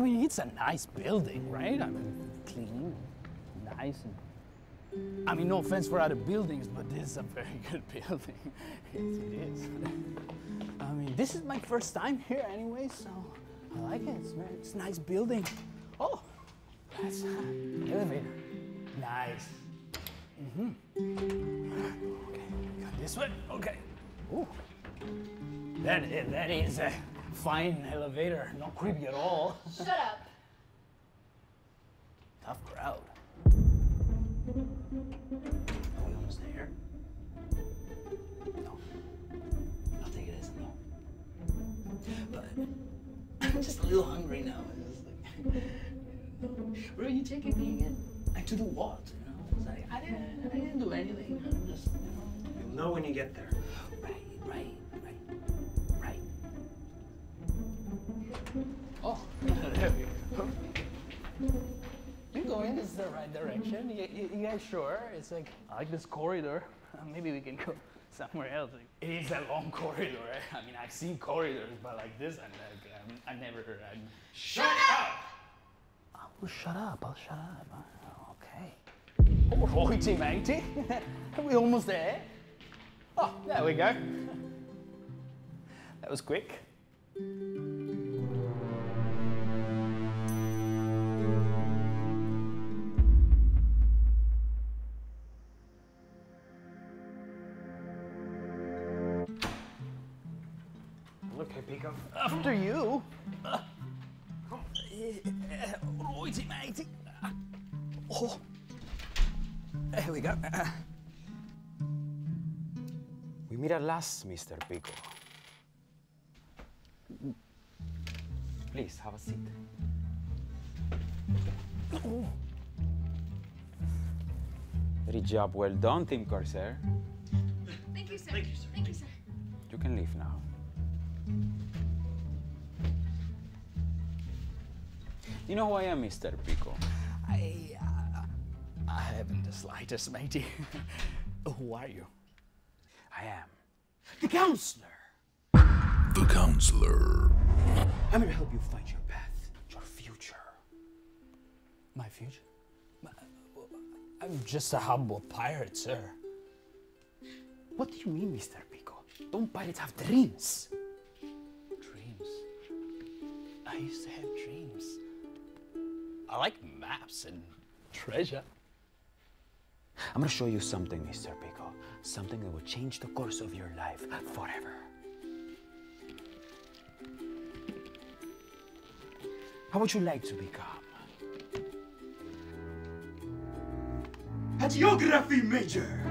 mean, it's a nice building, right? I mean, clean, nice, and I mean, no offense for other buildings, but this is a very good building. yes, it is. I mean, this is my first time here anyway, so I like it. It's, very, it's a nice building. Oh, that's an elevator. Nice. Mm-hmm. Okay, got this one. Okay. Ooh. That is, that is fine elevator. Not creepy at all. Shut up. Tough crowd. Are we almost there? No. I think it is, no. But I'm just a little hungry now. It's just like, where are you taking me again? Like to do what? You know? It's like, I didn't, I didn't do anything. I'm just, you know. You'll know when you get there. Right, right, right, right. Oh, there we go. We're going this is the right direction. You, you, you guys sure? It's like, I like this corridor. Maybe we can go somewhere else. Like, it is a long corridor. eh? I mean, I've seen corridors, but like this, and like, um, I never. Um, shut up! I will shut up. I'll shut up. Uh, okay. Oh, matey. Are we almost there? Oh, there we go. That was quick. Okay, Pico. After you. Uh, righty, matey. Oh. There we go. We meet at last, Mr. Pico. Please, have a seat. Very job well done, Tim Corsair. Thank you, sir. Thank you, sir. Thank you, sir. You can leave now. You know who I am, Mr. Pico? I, uh, I haven't the slightest, matey. Who are you? I am. The counselor. The counselor. I'm gonna help you find your path, your future. My future? I'm just a humble pirate, sir. What do you mean, Mr. Pico? Don't pirates have dreams? Dreams. Used to have dreams. I like maps and treasure. I'm gonna show you something, Mr. Pico. Something that will change the course of your life forever. How would you like to become? A geography major.